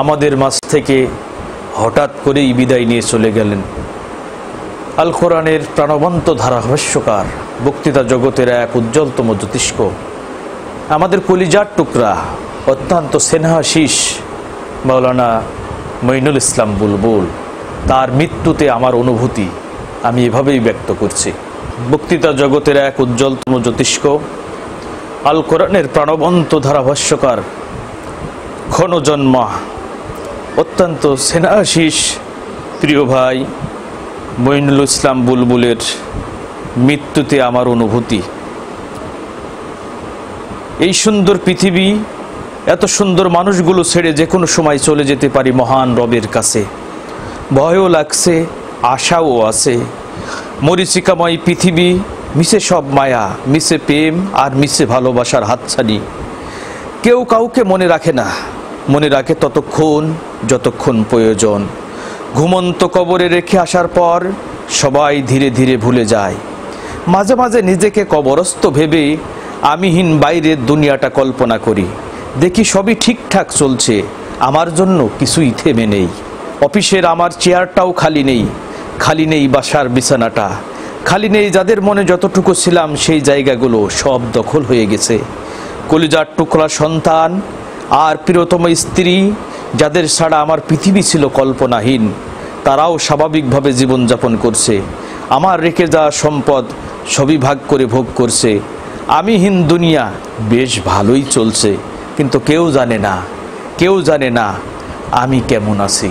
আমাদের মাঝ থেকে হঠাৎ করেই বিদায় নিয়ে চলে গেলেন। আল কোরআনের প্রাণবন্ত ধারাভাষ্যকার বক্তৃতা জগতের এক উজ্জ্বলতম জ্যোতিষ্ক। আমাদের কলিজার টুকরা, অত্যন্ত স্নেহাশিস মাওলানা মঈনুল ইসলাম বুলবুল, তার মৃত্যুতে আমার অনুভূতি আমি এভাবেই ব্যক্ত করছি। বক্তৃতা জগতের এক উজ্জ্বলতম জ্যোতিষ্ক, আল কোরআনের প্রাণবন্ত ধারাভাষ্যকার ক্ষণজন্মা অত্যন্ত স্নেহাশিস প্রিয় ভাই, মঈনুল ইসলাম বুলবুলের মৃত্যুতে আমার অনুভূতি। এই সুন্দর পৃথিবী, এত সুন্দর মানুষগুলো ছেড়ে যে কোনো সময় চলে যেতে পারি মহান রবের কাছে। ভয়ও লাগছে, আশাও আছে। মরিচিকাময় পৃথিবী, মিশে সব মায়া, মিশে প্রেম আর মিশে ভালোবাসার হাতছানি। কেউ কাউকে মনে রাখে না। মনে রাখে ততক্ষণ, যতক্ষণ প্রয়োজন। ঘুমন্ত কবরে রেখে আসার পর সবাই ধীরে ধীরে ভুলে যায়। মাঝে মাঝে নিজেকে কবরস্থ ভেবে আমিহীন বাইরের দুনিয়াটা কল্পনা করি। দেখি সবই ঠিকঠাক চলছে, আমার জন্য কিছুই থেমে নেই। অফিসের আমার চেয়ারটাও খালি নেই খালি নেই বাসার বিছানাটা। খালি নেই যাদের মনে যতটুকু ছিলাম সেই জায়গাগুলো সব দখল হয়ে গেছে। কলিজার টুকরা সন্তান আর প্রিয়তম স্ত্রী যাদের ছাড়া আমার পৃথিবী ছিল কল্পনাহীন, তারাও স্বাভাবিকভাবে জীবনযাপন করছে। আমার রেখে যাওয়া সম্পদ সবই ভাগ করে ভোগ করছে। আমি হিন দুনিয়া, বেশ ভালোই চলছে, কিন্তু কেউ জানে না, কেউ জানে না আমি কেমন আছি।